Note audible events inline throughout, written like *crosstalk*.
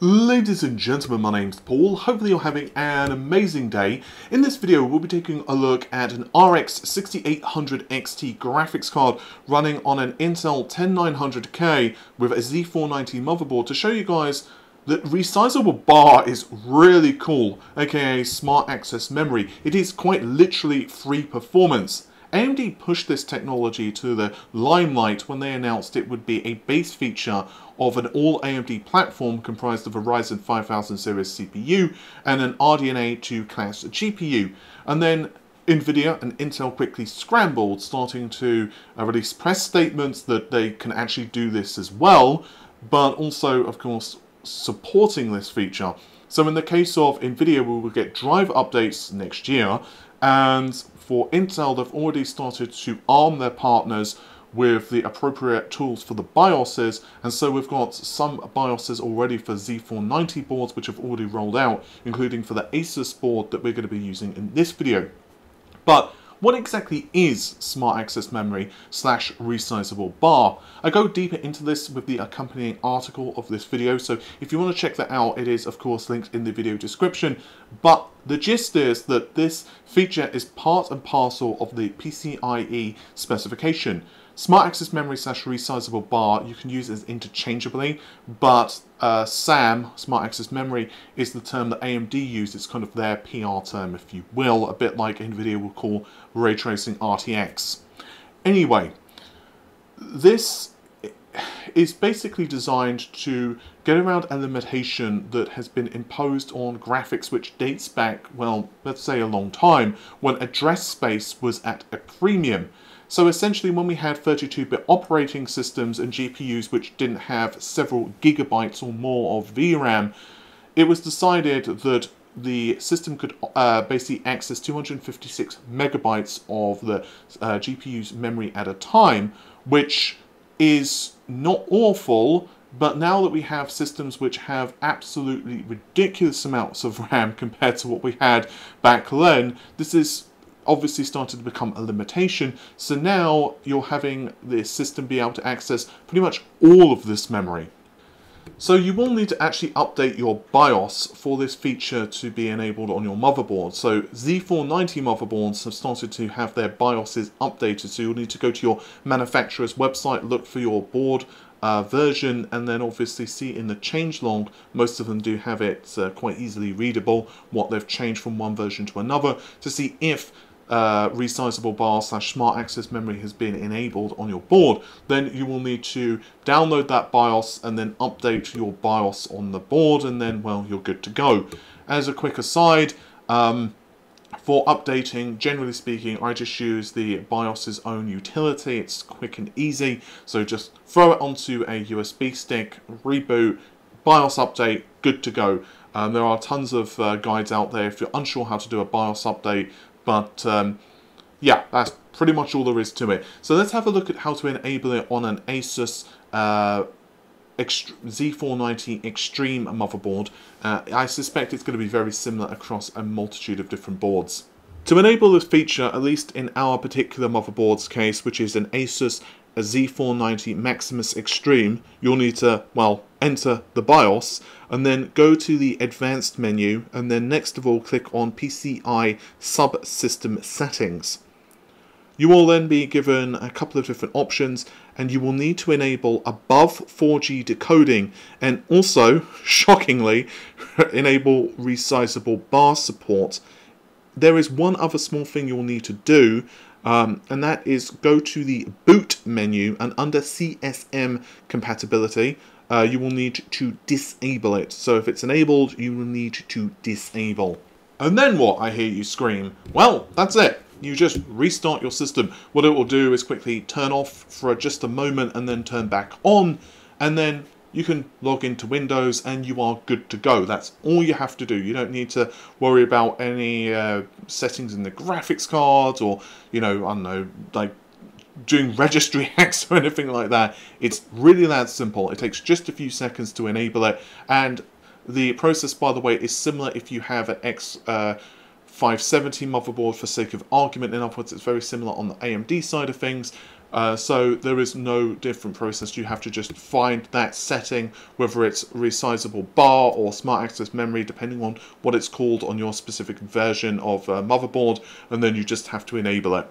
Ladies and gentlemen, my name's Paul. Hopefully you're having an amazing day. In this video, we'll be taking a look at an RX 6800 XT graphics card running on an Intel 10900K with a Z490 motherboard to show you guys that resizable bar is really cool, aka smart access memory. It is quite literally free performance. AMD pushed this technology to the limelight when they announced it would be a base feature of an all AMD platform comprised of a Ryzen 5000 series CPU and an RDNA 2 class GPU. And then NVIDIA and Intel quickly scrambled, starting to uh, release press statements that they can actually do this as well, but also, of course, supporting this feature. So in the case of NVIDIA, we will get drive updates next year, and for Intel, they've already started to arm their partners with the appropriate tools for the BIOSes, and so we've got some BIOSes already for Z490 boards which have already rolled out, including for the Asus board that we're going to be using in this video. But what exactly is Smart Access Memory slash resizable bar? I go deeper into this with the accompanying article of this video, so if you want to check that out, it is of course linked in the video description. But the gist is that this feature is part and parcel of the PCIe specification. Smart Access Memory slash resizable bar you can use as interchangeably, but uh, SAM, Smart Access Memory, is the term that AMD used. It's kind of their PR term, if you will, a bit like NVIDIA will call ray tracing RTX. Anyway, this is basically designed to get around a limitation that has been imposed on graphics which dates back, well, let's say a long time, when address space was at a premium. So essentially when we had 32-bit operating systems and GPUs which didn't have several gigabytes or more of VRAM, it was decided that the system could uh, basically access 256 megabytes of the uh, GPU's memory at a time, which is not awful, but now that we have systems which have absolutely ridiculous amounts of *laughs* RAM compared to what we had back then, this is obviously started to become a limitation. So now you're having the system be able to access pretty much all of this memory. So you will need to actually update your BIOS for this feature to be enabled on your motherboard. So Z490 motherboards have started to have their BIOSes updated. So you'll need to go to your manufacturer's website, look for your board uh, version, and then obviously see in the changelog, most of them do have it uh, quite easily readable, what they've changed from one version to another, to see if uh, resizable bar slash smart access memory has been enabled on your board, then you will need to download that BIOS and then update your BIOS on the board and then, well, you're good to go. As a quick aside, um, for updating, generally speaking, I just use the BIOS's own utility. It's quick and easy, so just throw it onto a USB stick, reboot, BIOS update, good to go. Um, there are tons of uh, guides out there. If you're unsure how to do a BIOS update, but um, yeah, that's pretty much all there is to it. So let's have a look at how to enable it on an Asus uh, Z490 Extreme motherboard. Uh, I suspect it's going to be very similar across a multitude of different boards. To enable this feature, at least in our particular motherboard's case, which is an Asus a Z490 Maximus Extreme, you'll need to, well, enter the BIOS and then go to the Advanced menu and then next of all click on PCI Subsystem Settings. You will then be given a couple of different options and you will need to enable above 4G decoding and also, *laughs* shockingly, *laughs* enable resizable bar support. There is one other small thing you'll need to do um, and that is go to the boot menu and under CSM compatibility uh, you will need to disable it. So if it's enabled you will need to disable. And then what I hear you scream? Well that's it. You just restart your system. What it will do is quickly turn off for just a moment and then turn back on and then you can log into Windows and you are good to go. That's all you have to do. You don't need to worry about any uh, settings in the graphics card or, you know, I don't know, like doing registry *laughs* hacks or anything like that. It's really that simple. It takes just a few seconds to enable it. And the process, by the way, is similar if you have an X... Uh, 570 motherboard for sake of argument. In other words, it's very similar on the AMD side of things. Uh, so there is no different process. You have to just find that setting, whether it's resizable bar or smart access memory, depending on what it's called on your specific version of uh, motherboard, and then you just have to enable it.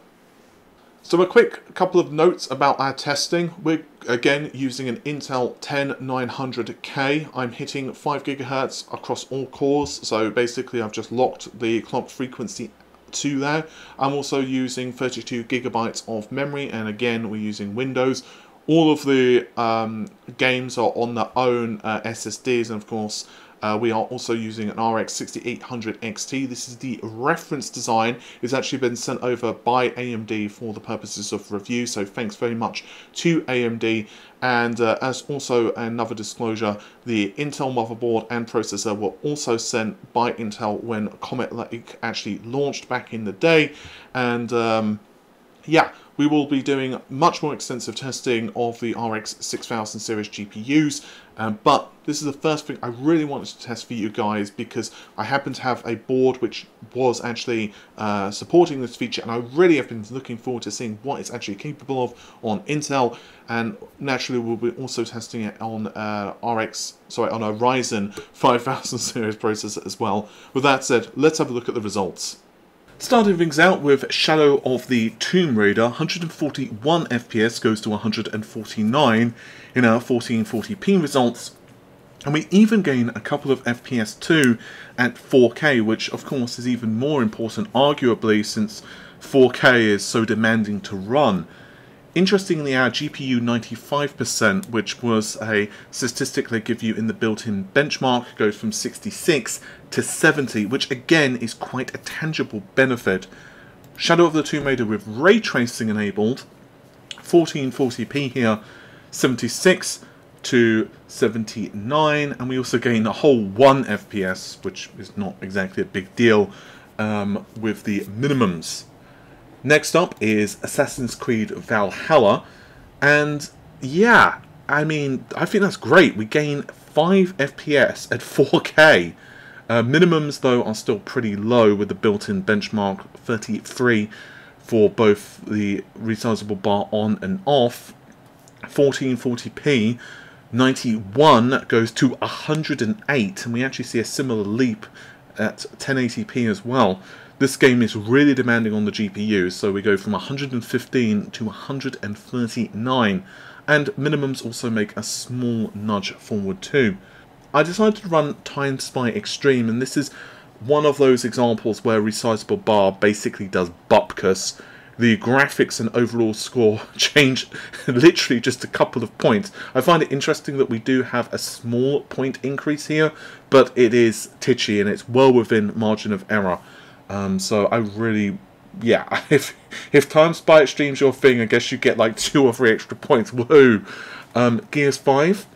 So a quick couple of notes about our testing. We're again using an Intel 10900K. I'm hitting 5 gigahertz across all cores. So basically I've just locked the clock frequency to there. I'm also using 32 gigabytes of memory and again we're using Windows. All of the um, games are on their own uh, SSDs and of course uh, we are also using an RX 6800 XT. This is the reference design. It's actually been sent over by AMD for the purposes of review, so thanks very much to AMD. And uh, as also another disclosure, the Intel motherboard and processor were also sent by Intel when Comet Lake actually launched back in the day. And um, yeah, we will be doing much more extensive testing of the RX 6000 series GPUs, um, but this is the first thing I really wanted to test for you guys because I happen to have a board which was actually uh, supporting this feature and I really have been looking forward to seeing what it's actually capable of on Intel and naturally we'll be also testing it on uh, RX, sorry, on a *laughs* Ryzen 5000 series processor as well. With that said, let's have a look at the results. Starting things out with Shadow of the Tomb Raider, 141 FPS goes to 149 in our 1440p results. And we even gain a couple of FPS too at 4K, which of course is even more important arguably since 4K is so demanding to run. Interestingly, our GPU 95%, which was a statistic they give you in the built-in benchmark, goes from 66 to 70, which again is quite a tangible benefit. Shadow of the Tomb Raider with ray tracing enabled, 1440p here, 76 to 79, and we also gain a whole 1 FPS, which is not exactly a big deal, um, with the minimums. Next up is Assassin's Creed Valhalla, and yeah, I mean, I think that's great. We gain 5 FPS at 4K. Uh, minimums, though, are still pretty low with the built-in benchmark 33 for both the resizable bar on and off. 1440p, 91 goes to 108, and we actually see a similar leap at 1080p as well. This game is really demanding on the GPU, so we go from 115 to 139, and minimums also make a small nudge forward too. I decided to run Time Spy Extreme, and this is one of those examples where resizable bar basically does bupkis. The graphics and overall score *laughs* change *laughs* literally just a couple of points. I find it interesting that we do have a small point increase here, but it is titchy and it's well within margin of error. Um, so I really, yeah, *laughs* if if Time Spy Extreme's your thing, I guess you get like *laughs* two or three extra points. Woohoo! Um, Gears 5,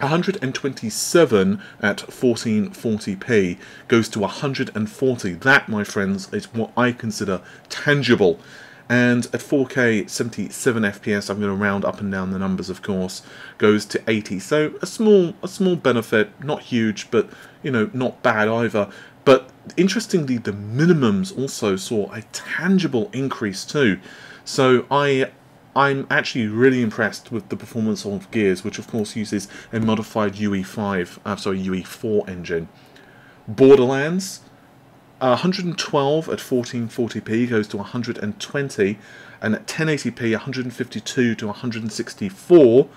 127 at 1440p goes to 140. That, my friends, is what I consider tangible. And at 4K 77 FPS, I'm going to round up and down the numbers, of course, goes to 80. So a small, a small benefit, not huge, but you know, not bad either. But interestingly, the minimums also saw a tangible increase too. So I I'm actually really impressed with the performance of Gears, which of course uses a modified UE5, uh, sorry, UE4 engine. Borderlands, uh, 112 at 1440p goes to 120, and at 1080p 152 to 164,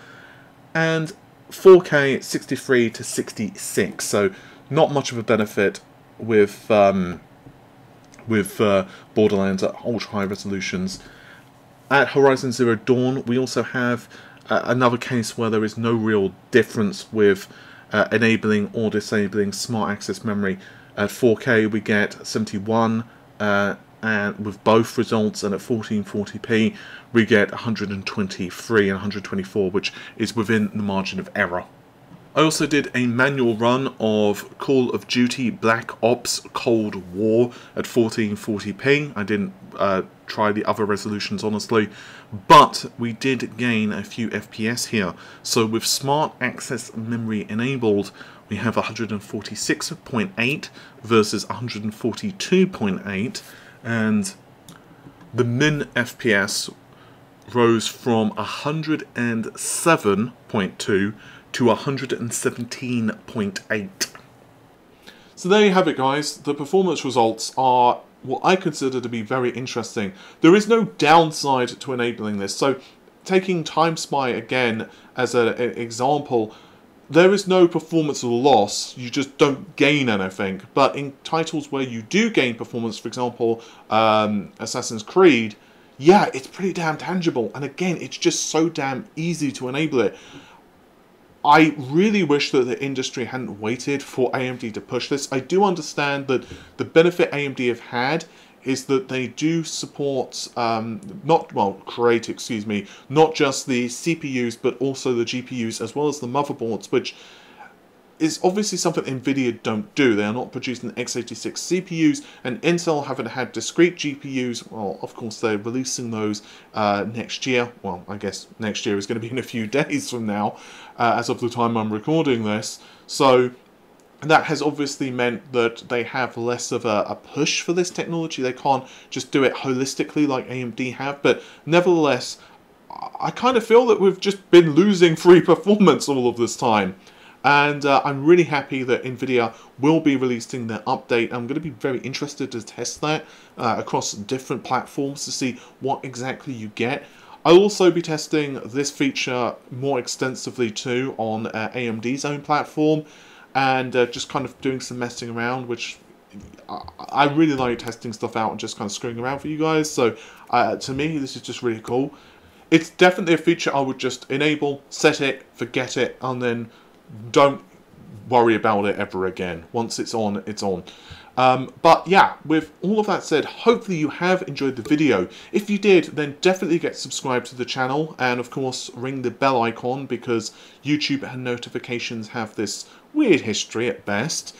and 4K 63 to 66. So not much of a benefit with um, with uh, Borderlands at ultra high resolutions. At Horizon Zero Dawn, we also have uh, another case where there is no real difference with uh, enabling or disabling smart access memory. At 4K, we get 71, uh, and with both results, and at 1440p, we get 123 and 124, which is within the margin of error. I also did a manual run of Call of Duty Black Ops Cold War at 1440p. I didn't uh, try the other resolutions honestly, but we did gain a few FPS here. So with Smart Access Memory enabled, we have 146.8 versus 142.8, and the min FPS rose from 107.2 to 117.8. So there you have it guys, the performance results are what I consider to be very interesting. There is no downside to enabling this, so taking Time Spy again as an example, there is no performance loss, you just don't gain anything. But in titles where you do gain performance, for example, um, Assassin's Creed, yeah, it's pretty damn tangible. And again, it's just so damn easy to enable it. I really wish that the industry hadn't waited for AMD to push this. I do understand that the benefit AMD have had is that they do support um, not well create excuse me not just the CPUs but also the GPUs as well as the motherboards which is obviously something Nvidia don't do. They are not producing x86 CPUs, and Intel haven't had discrete GPUs. Well, of course, they're releasing those uh, next year. Well, I guess next year is going to be in a few *laughs* days from now, uh, as of the time I'm recording this. So that has obviously meant that they have less of a, a, push for this technology. They can't just do it holistically like AMD have, but nevertheless, I kind of feel that we've just been losing free *laughs* performance all of this time. And uh, I'm really happy that NVIDIA will be releasing their update. I'm going to be very interested to test that uh, across different platforms to see what exactly you get. I'll also be testing this feature more extensively too on uh, AMD's own platform and uh, just kind of doing some messing around, which I really like testing stuff out and just kind of screwing around for you guys. So uh, to me, this is just really cool. It's definitely a feature I would just enable, set it, forget it, and then don't worry about it ever again. Once it's on, it's on. Um, but yeah, with all of that said, hopefully you have enjoyed the video. If you did, then definitely get subscribed to the channel and of course ring the bell icon because YouTube and notifications have this weird history at best.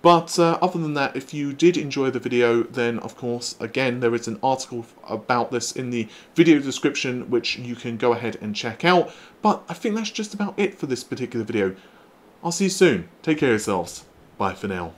But uh, other than that, if you did enjoy the video, then of course, again, there is an article about this in the video description, which you can go ahead and check out. But I think that's just about it for this particular video. I'll see you soon. Take care of yourselves. Bye for now.